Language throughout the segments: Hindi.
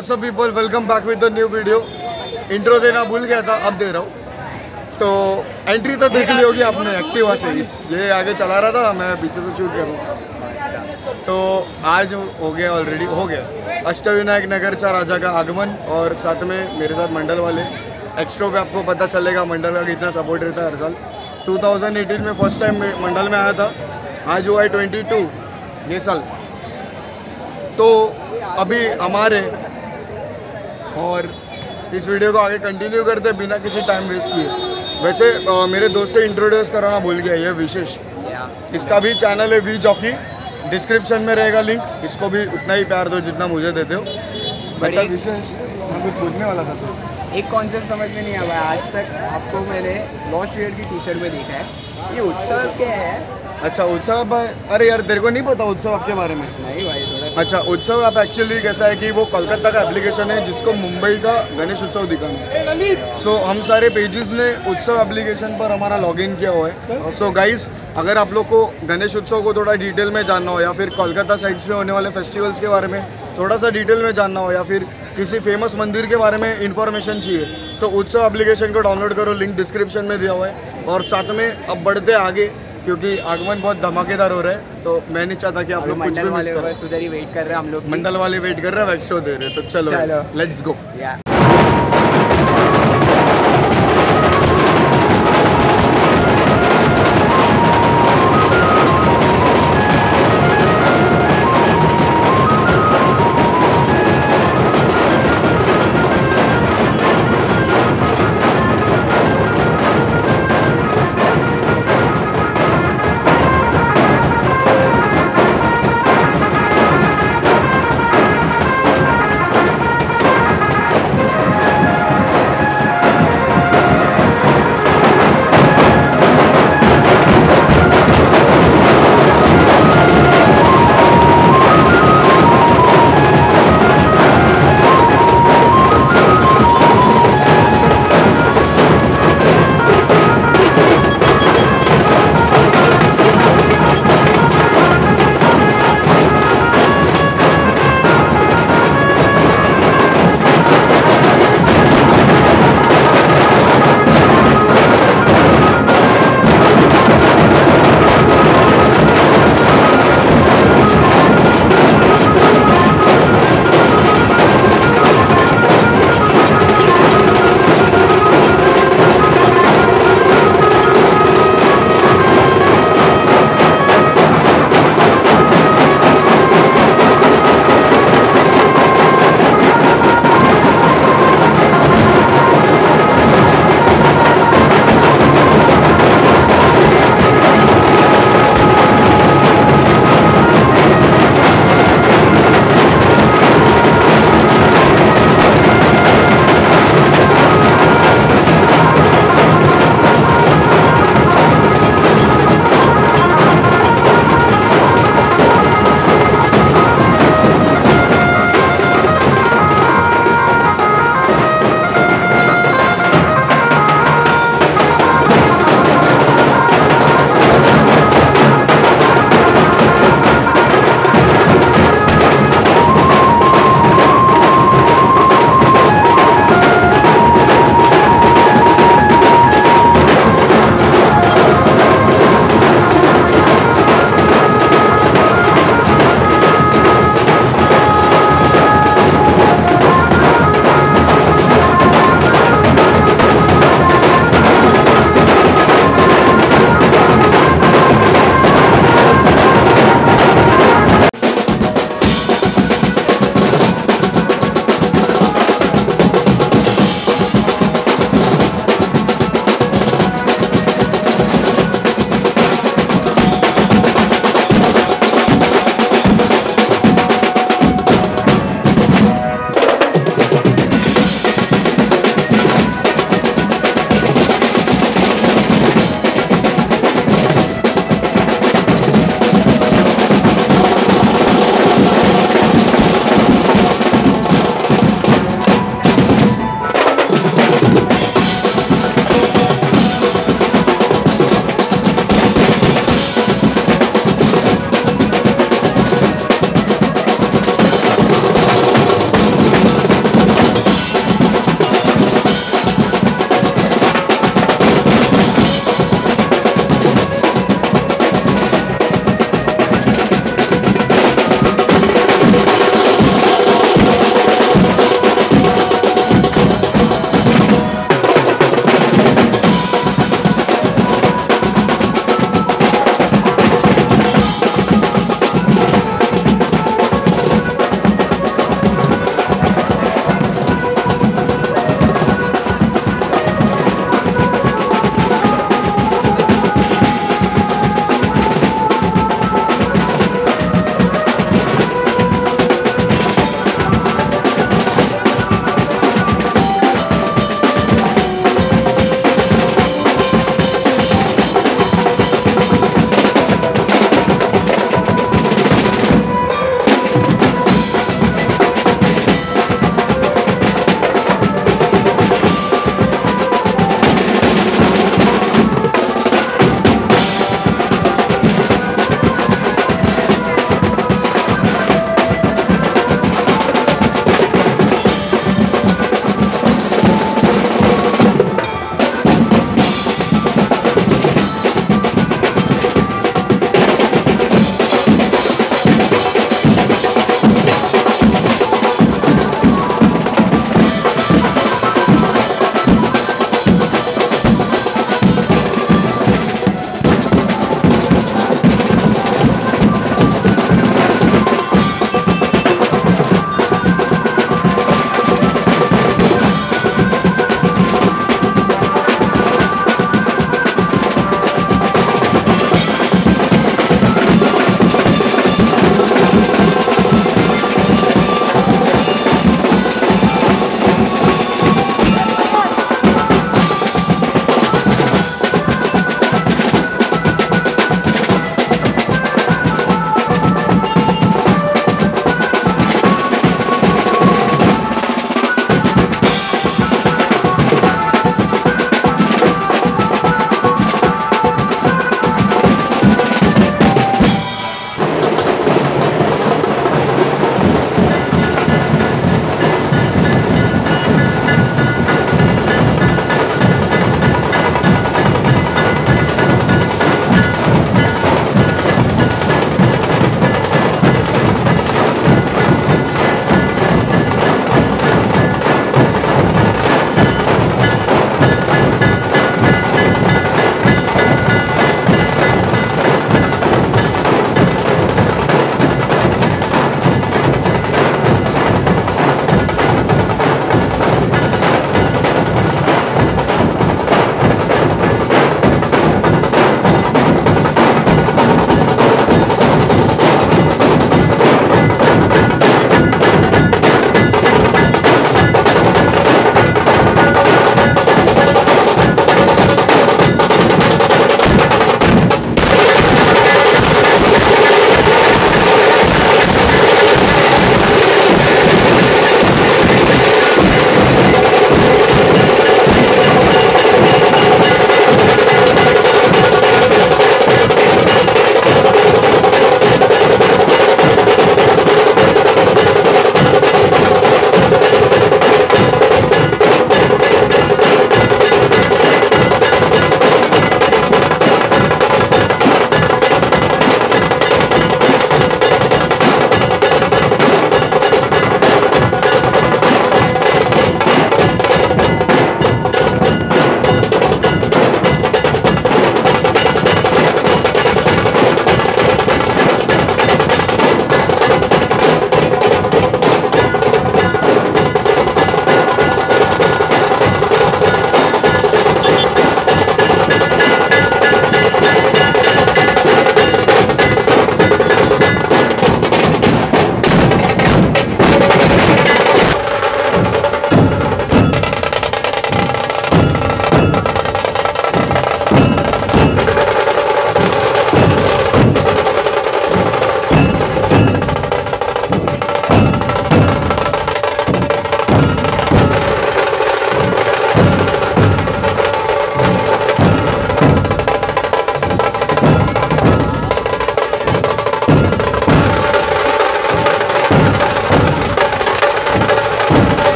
What's up people welcome back with the new video intro देना भूल गया था, अब दे रहा हूँ। तो एंट्री तो देख ली होगी आपने एक्टिवा से ये आगे चला रहा था, मैं पीछे से शूट करूँ। तो आज हो गया ऑलरेडी हो गया। अष्टविनायक नगर चा राजा का आगमन और साथ में मेरे साथ मंडल वाले। एक्स्ट्रो पे आपको पता चलेगा, मंडल का कितना सपोर्ट रहता है हर साल। 2018 में फ़र्स्ट टाइम मंडल में आया था। आज हुआ है ट्वेंटी टू ये साल। तो अभी हमारे और इस वीडियो को आगे कंटिन्यू करते बिना किसी टाइम वेस्ट किए। वैसे अ, मेरे दोस्त से इंट्रोड्यूस कराना भूल गया ये विशेष। इसका भी चैनल है वी जॉकी डिस्क्रिप्शन में रहेगा लिंक इसको भी उतना ही प्यार दो जितना मुझे देते हो। अच्छा विशेष मैं कुछ पूछने वाला था तो। एक कॉन्सेप्ट समझ में नहीं आया आज तक आपको मैंने लॉस्ट ईयर की टी शर्ट में देखा है। ये उत्सव क्या है? अच्छा उत्सव अरे यार तेरे को नहीं पता उत्सव आपके बारे में? नहीं भाई थोड़ा अच्छा उत्सव आप एक्चुअली कैसा है कि वो कोलकाता का एप्लीकेशन है जिसको मुंबई का गणेश उत्सव दिखाना है। सो हम सारे पेजेस ने उत्सव एप्लीकेशन पर हमारा लॉगिन किया हुआ है। सो गाइस अगर आप लोग को गणेश उत्सव को थोड़ा डिटेल में जानना हो या फिर कोलकाता साइड्स में होने वाले फेस्टिवल्स के बारे में थोड़ा सा डिटेल में जानना हो या फिर किसी फ़ेमस मंदिर के बारे में इंफॉर्मेशन चाहिए तो उत्सव एप्लीकेशन को डाउनलोड करो लिंक डिस्क्रिप्शन में दिया हुआ है। और साथ में अब बढ़ते आगे। क्योंकि आगमन बहुत धमाकेदार हो रहा है तो मैं नहीं चाहता कि आप लोग कुछ मंडल भी मिस वाले करो। उधर ही वेट कर रहे हैं हम लोग। मंडल वाले वेट कर रहे हैं वैक्सो दे रहे हैं तो चलो चलो। लेट्स गो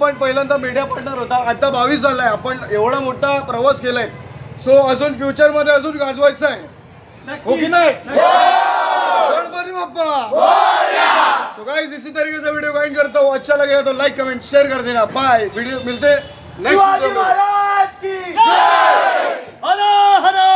आपण पहिल्यांदा मीडिया पार्टनर होता. आता बावीस झाला आहे आपण एवढा प्रवास केलाय. सो अजून फ्युचरमध्ये अजून गाजवायचं आहे. हो की बाप्पा! सो गाइस इसी तरीके से वीडियो गाइन करता. हूँ अच्छा लगेगा तो लाइक कमेंट शेयर कर देना. बाय वीडियो मिलते नेक्स्ट वीडियो हरा हरा!